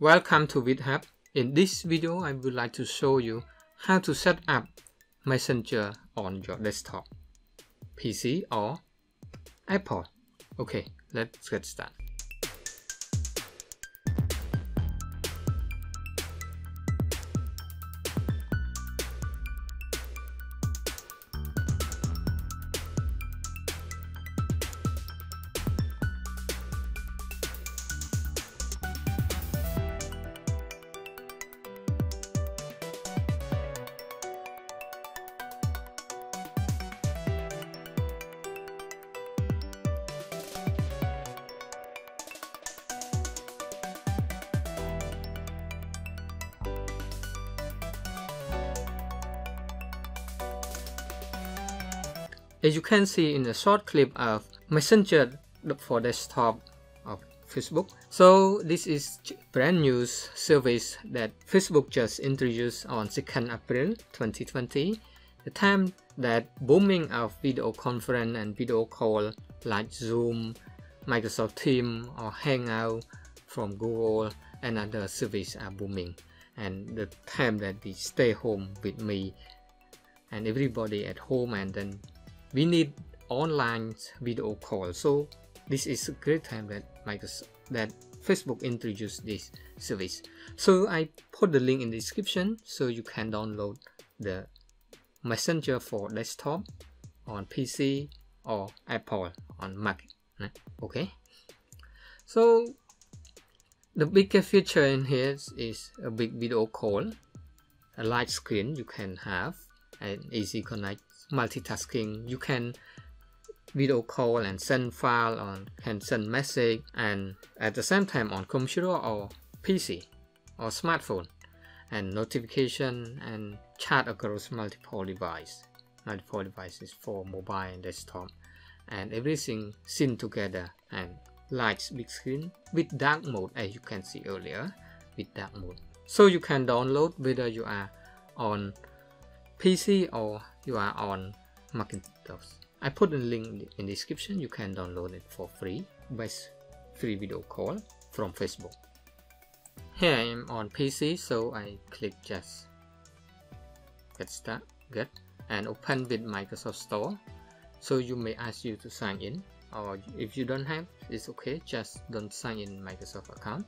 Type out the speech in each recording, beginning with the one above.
Welcome to VidHub. In this video, I would like to show you how to set up Messenger on your desktop, PC or iPod. Okay, let's get started. As you can see in the short clip of Messenger for desktop of Facebook. So this is brand new service that Facebook just introduced on 2nd April 2020. The time that booming of video conference and video call like Zoom, Microsoft Teams or Hangout from Google and other services are booming. And the time that we stay home with me and everybody at home and then we need online video call. So this is a great time that Microsoft that Facebook introduced this service. So I put the link in the description so you can download the messenger for desktop on PC or Apple on Mac okay? So the biggest feature in here is a big video call a large screen you can have and easy connect multitasking. You can video call and send file or can send message and at the same time on computer or PC or smartphone. And notification and chat across multiple device. Multiple devices for mobile and desktop. And everything seen together and light big screen with dark mode as you can see earlier with dark mode. So you can download whether you are on PC or you are on Macintosh. I put a link in the description. You can download it for free by free video call from Facebook. Here I am on PC, so I click just get start, get and open with Microsoft Store. So you may ask you to sign in or if you don't have, it's okay. Just don't sign in Microsoft account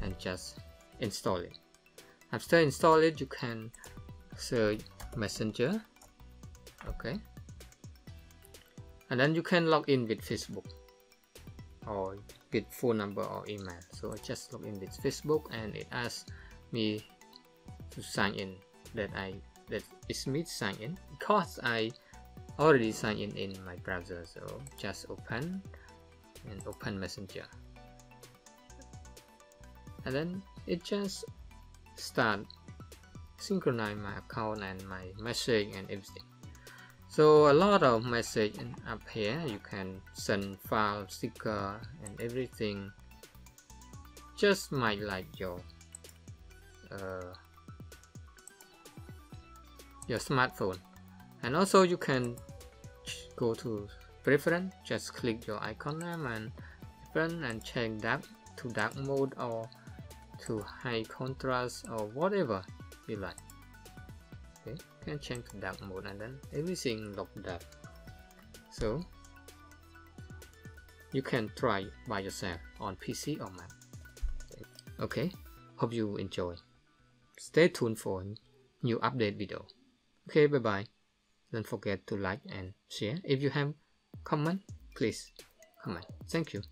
and just install it. After install it, you can search Messenger okay. And then you can log in with Facebook. Or with phone number or email. So I just log in with Facebook and it asks me to sign in. That I that it's me to sign in. Because I already signed in in my browser. So just open and open messenger. And then it just start synchronize my account and my message and everything so a lot of message up here. You can send file sticker and everything. Just might like your uh, your smartphone. And also you can go to preference. Just click your icon name and preference and change that to dark mode or to high contrast or whatever you like. Okay can change dark mode and then everything look dark. So you can try by yourself on PC or Mac. Okay hope you enjoy. Stay tuned for new update video. Okay bye bye don't forget to like and share. If you have comment please comment. Thank you